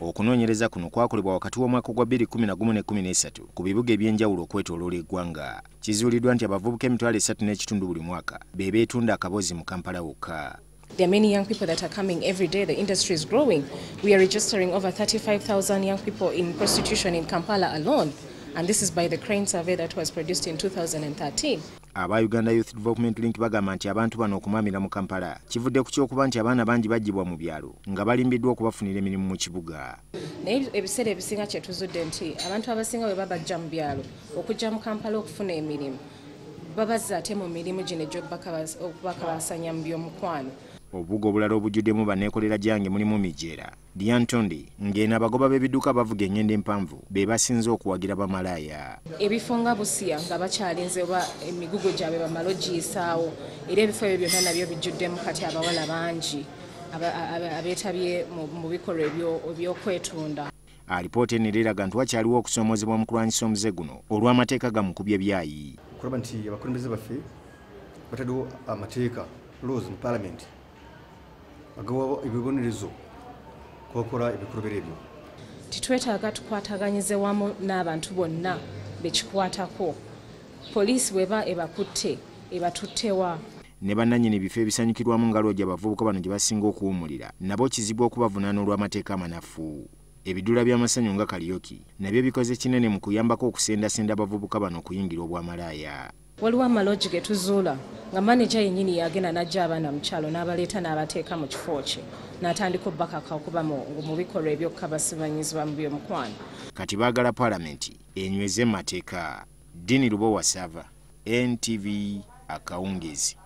okunoonyereza kuno kwakolebwa wakati w'omwaka gwa 2011 ne 13 ku bibuga ebyenjawulo okwetooloola eggwanga kizuuliddwa nti abavubuka emitwalo esatu n'ekitundu buli mwaka be beetunda akaboozi mu kampala wokka There are many young people that are coming every day. The industry is growing. We are registering over 35,000 young people in prostitution in Kampala alone. And this is by the Crane survey that was produced in 2013. Aba uganda youth development link bagamba nti abantu bano okumamira mu kampala kivudde ku kyokuba nti abaana bangi baggibwa mu byalo nga balimbiddwa okubafunira emirimu mu kibuga. Naye ebiseera ebisinga kyetuzudde nti abantu abasinga bwe babajja mu byalo okujja mu kampala okufuna emirimu babazza ate mu mirimu gino egyokubakabasanya mu by'omukwano obubuga obulala obujjuddemu banneekolera gyange mulimu mijeera diantondi ng'eno abagoba b'ebidduka bavuga ennyendo empanvu be basinze okuwagira bamalaaya. Ebifo nga busiya nga bakyalinze oba emigugo gyabwe bamala ogiyisaawo era ebifo ebyo byonna nabyo bijjuddemu kati abawala bangi abeetabye mu bikolwa ebyokwetunda. Alipoota eno era eraga nti wakyaliwo okusoomoozebwa mu kulwanyisa omuze guno olw'amateeka gamukubye byayi. Kulaba nti abakulembeze baffe bataddewo amateeka laws mu parliament agawa ebibonerezo kubakola ebikolobero ebyo titwetaaga tukwataganyize wamu n'abantu bonna bekikwatako. Poliisi bweba ebakutte ebatuttewa ne bannannyini bifo ebisanyukirwamu nga lwogi abavubuka bano gye basinga okuwumulira nabo kizibu okubavunaana olw'amateeka amanafu. Ebiduula by'amasanyu nga kaliyoki nabyo bikoze kinene mu kuyambako okusendasenda abavubuka bano okuyingira obwamalaaya waliwo amalogi ge tuzuula nga maneja yennyini yagenda n'ajja abaana mu kyalo n'abaleeta n'abateeka mu kifo kye n'atandika obbakaka okuba mu bikolwa ebyokukabasibanyizibwa mu by'omukwano. Kati baagala paalamenti enyweze mu mateeka. Dini lubowa sava ntv akawungezi